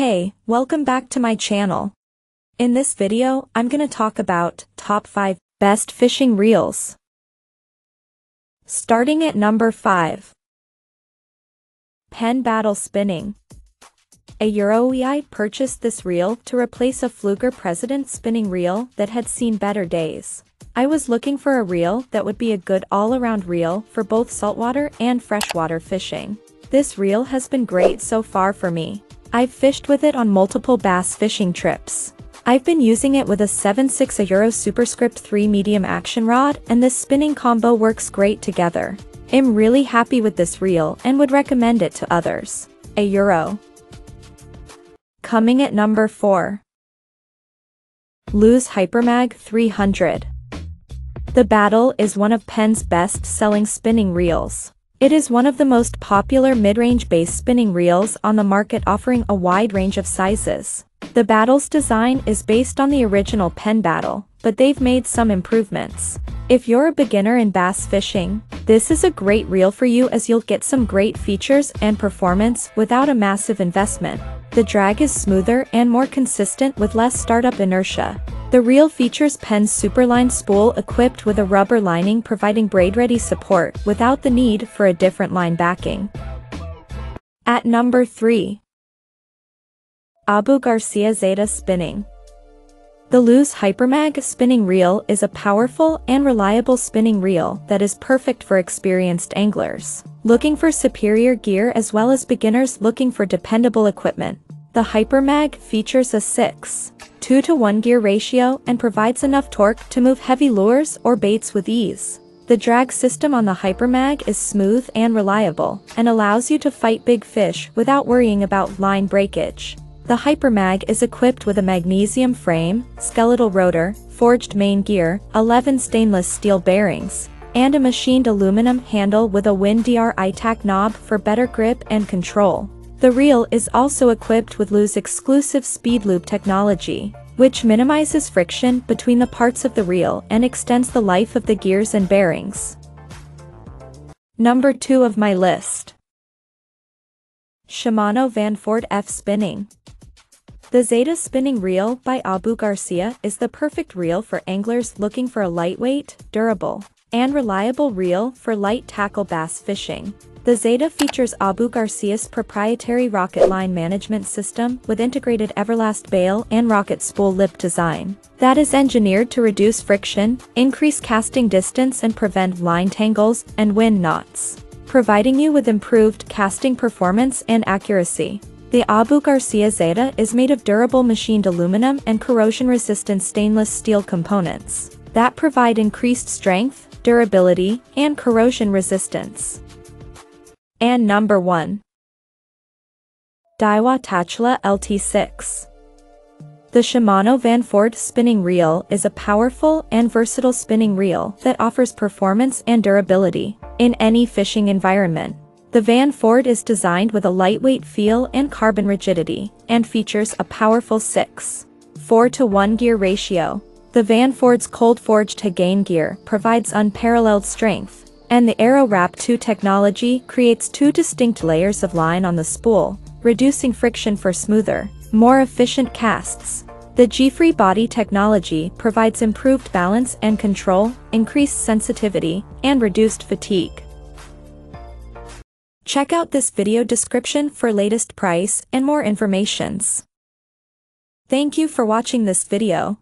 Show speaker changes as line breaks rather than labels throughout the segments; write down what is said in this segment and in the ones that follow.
Hey, welcome back to my channel. In this video, I'm gonna talk about top 5 best fishing reels. Starting at number 5. Penn Battle Spinning. A Eurowei purchased this reel to replace a Pflueger President spinning reel that had seen better days. I was looking for a reel that would be a good all-around reel for both saltwater and freshwater fishing. This reel has been great so far for me. I've fished with it on multiple bass fishing trips. I've been using it with a 7.6 Euro Superscript 3 medium action rod and this spinning combo works great together. I'm really happy with this reel and would recommend it to others. A Euro. Coming at number 4. Lew's Hypermag 300. The Battle is one of Penn's best-selling spinning reels. It is one of the most popular mid-range bass spinning reels on the market offering a wide range of sizes. The Battle's design is based on the original Penn Battle, but they've made some improvements. If you're a beginner in bass fishing, this is a great reel for you as you'll get some great features and performance without a massive investment. The drag is smoother and more consistent with less startup inertia. The reel features Penn's Superline spool equipped with a rubber lining providing braid-ready support without the need for a different line backing. At number 3. Abu Garcia Zata Spinning. The Lew's Hypermag spinning reel is a powerful and reliable spinning reel that is perfect for experienced anglers, looking for superior gear as well as beginners looking for dependable equipment. The Hypermag features a 6 2 to 1 gear ratio and provides enough torque to move heavy lures or baits with ease. The drag system on the Hypermag is smooth and reliable and allows you to fight big fish without worrying about line breakage. The Hypermag is equipped with a magnesium frame, skeletal rotor, forged main gear, 11 stainless steel bearings, and a machined aluminum handle with a Winn Dri-Tac knob for better grip and control. The reel is also equipped with Lew's exclusive speed loop technology, which minimizes friction between the parts of the reel and extends the life of the gears and bearings. Number 2 of my list. Shimano Vanford F Spinning. The Zata spinning reel by Abu Garcia is the perfect reel for anglers looking for a lightweight, durable, and reliable reel for light tackle bass fishing. The Zata features Abu Garcia's proprietary rocket line management system with integrated Everlast bail and rocket spool lip design that is engineered to reduce friction, increase casting distance and prevent line tangles and wind knots, providing you with improved casting performance and accuracy. The Abu Garcia Zata is made of durable machined aluminum and corrosion-resistant stainless steel components that provide increased strength, durability, and corrosion resistance. And number 1. Daiwa Tatula LT6. The Shimano Vanford spinning reel is a powerful and versatile spinning reel that offers performance and durability in any fishing environment. The Vanford is designed with a lightweight feel and carbon rigidity and features a powerful 6 4 to 1 gear ratio. The Vanford's cold-forged Hagane gear provides unparalleled strength and the Aero Wrap 2 technology creates two distinct layers of line on the spool, reducing friction for smoother, more efficient casts. The G-Free body technology provides improved balance and control, increased sensitivity, and reduced fatigue. Check out this video description for latest price and more informations. Thank you for watching this video.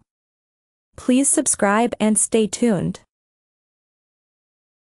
Please subscribe and stay tuned.